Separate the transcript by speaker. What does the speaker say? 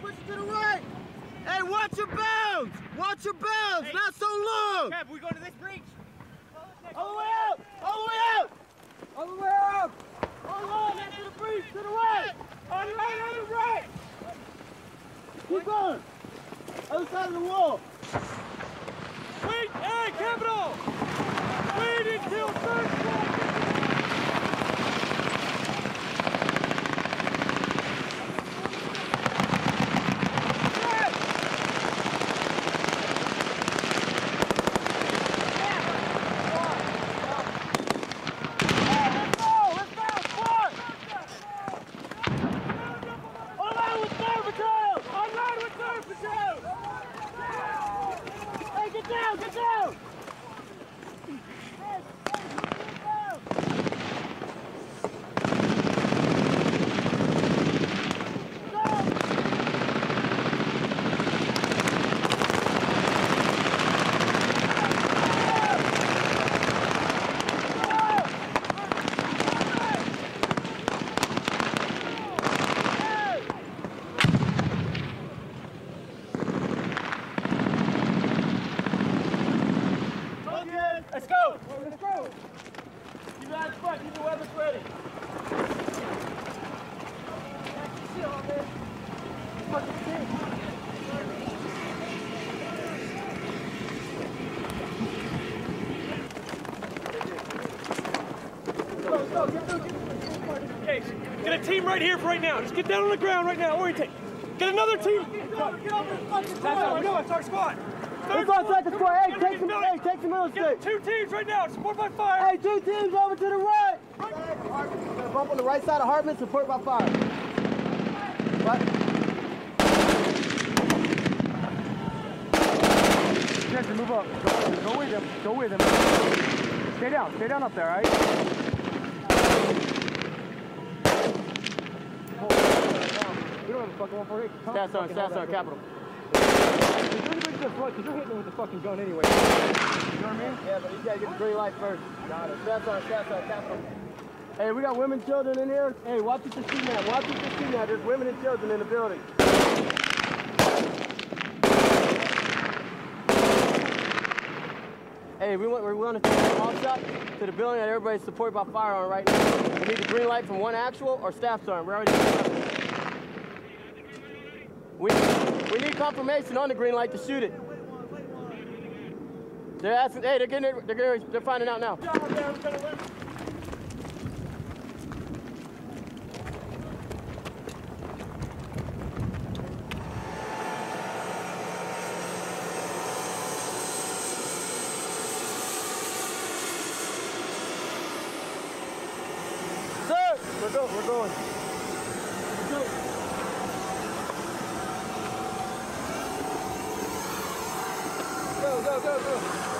Speaker 1: push it to the right. Hey, watch your bounds. Watch your bounds. Hey. Not so long.
Speaker 2: Kev, we go to this breach.
Speaker 1: All the way out. All the way out.
Speaker 2: All the way out.
Speaker 1: All the way out. Into the breach. To the right.
Speaker 2: On the right. On the right.
Speaker 1: Keep going. Other side of the wall.
Speaker 2: Wait. Hey, Capital. Wait until third quarter. Okay, get a team right here for right now. Just get down on the ground right now. Orientate. Get another team. That's how we know it's our squad.
Speaker 1: Third It's on floor, squad. Hey, take some, buildings. hey, take some real Get estate.
Speaker 2: two teams right now. Support by fire.
Speaker 1: Hey, two teams over to the right. Bump on the right side of Hartman, support by fire. Right.
Speaker 2: Jensen, move up. Go, go with him. Go with him. Stay down. Stay down up there, all right? We don't have a fucking one for it. Stats on, stats on,
Speaker 1: capital.
Speaker 2: Because you're hitting him with the fucking gun anyway. You know what I mean?
Speaker 1: Yeah, but you gotta get the green light first. Got it. Stats on, stats on, capital. Hey, we got women, children in here. Hey, watch what you see now. Watch what you see now. There's women and children in the building. Hey, we want, we want to take a long shot to the building that everybody's supported by firearm right now. We need the green light from one actual or staff sergeant. We're already. We, we need confirmation on the green light to shoot it. They're asking, hey, they're getting it, they're getting, they're finding out now. We're going, we're going. Go, go, go, go.